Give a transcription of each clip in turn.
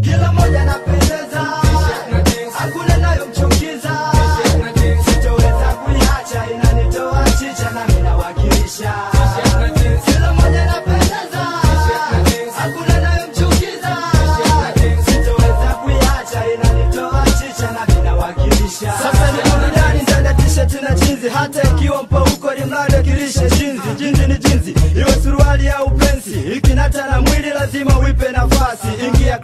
kila moja anapendeza, hakuna nayomchukiza, sitoweza kuiacha, inanitoa chicha na mimi nawakilisha. Kila moja anapendeza, hakuna nayomchukiza, sitoweza kuiacha, inanitoa chicha na mimi nawakilisha. Sasa ni burudani ndani t-shirt na jinzi, hata ikiwa mpauko limradi akilishe jinzi. Jinzi ni jinzi, iwe suruali au pensi, ikinata na mwili lazima uipe nafasi. Ingia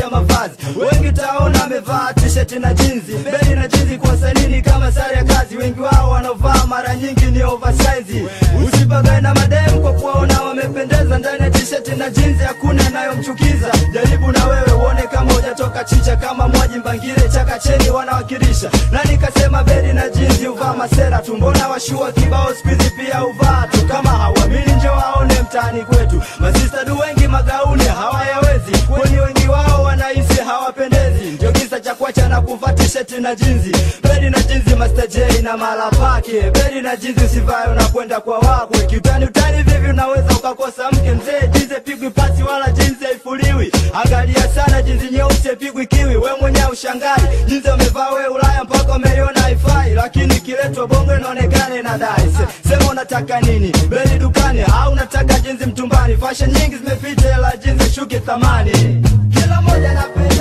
ya mavazi, wengi taona amevaa t-shirt na jinzi. Beli na jinzi kwa sanini kama sare ya kazi, wengi wao wanaovaa mara nyingi ni oversize. Usipagae na madem kwa kuwaona wamependeza ndani ya t-shirt na jinzi, hakuna anayomchukiza. Jaribu na wewe uone kama hujatoka chicha, kama mwaji Mbangire chaka cheni wanawakilisha. Nani kasema beli na jinzi uvaa masera tu, mbona washua kibao siku hizi pia uvaa tu. Kama hauamini kuvaa t-shirt na jinzi, bedi na jinzi, Master J na mala pake. bedi na jinzi usivae unakwenda kwa wakwe, kiutani utani vivi unaweza ukakosa mke mzee. Jinzi pigwi pasi wala jinzi haifuliwi, angalia sana jinzi nyeusi pigwi kiwi. We mwenyewe ushangai jinzi umevaa we Ulaya mpaka umeliona haifai, lakini ikiletwa bongo inaonekana inadai. Se, sema unataka nini? bedi dukani au unataka jinzi mtumbani? Fashion nyingi zimepita, ila jinzi shuki thamani. Kila moja anapendeza,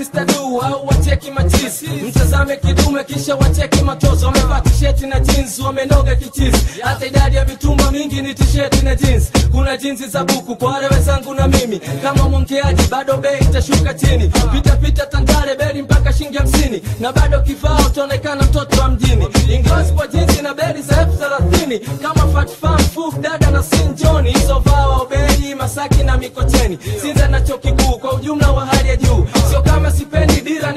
Waone do au wacheki machizi, mtazame kidume kisha wacheki matozo. Wamevaa tisheti na jeans, wamenoga kichizi. Hata idadi ya mitumba mingi ni tisheti na jeans. Kuna jinsi za buku kwa wale wenzangu na mimi, kama mwongeaji bado bei itashuka chini. Pita pita Tandale beli mpaka shilingi hamsini, na bado kivaa utaonekana mtoto wa mjini. Ingawa kwa jinsi na beli za elfu thelathini kama Fat Farm, Fuf, Dada na Sin John, hizo vaa Obei, Masaki na Mikocheni, Sinza na chuo kikuu kwa ujumla wa hali ya juu.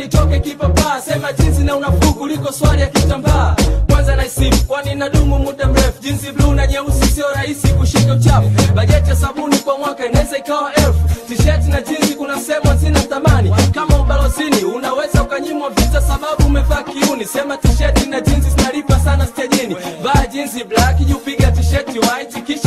Nitoke kipapaa, sema jinsi na unafuu kuliko swali ya kitambaa. Kwanza naisifu kwani nadumu muda mrefu, jinsi bluu na nyeusi sio rahisi kushika uchafu. Bajeti ya sabuni kwa mwaka inaweza ikawa elfu. Tisheti na jinsi kuna sehemu zina thamani, kama ubalozini unaweza ukanyimwa vita sababu umevaa kiuni. Sema tisheti na jinsi zinalipa sana stejini. Vaa jinsi black juu, tisheti white kisha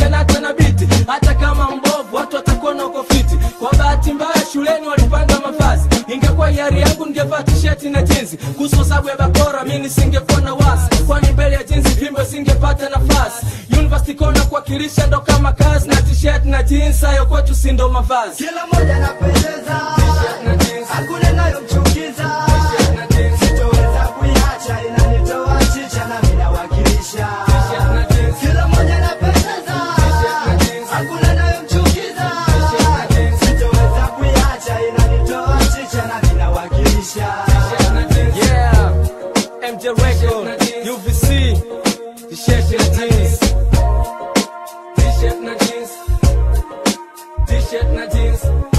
ningevaa tisheti na jinsi. Kuhusu sabu ya bakora mi nisingekuwa na wasi, kwani mbele ya jinsi vimbo singepata nafasi. University kona kuwakilisha ndo kama kazi, na tisheti na jinsi hayo kwetu si ndo mavazi. Kila moja anapendeza, t-shirt na jeans. T-shirt na jeans. T-shirt na jeans.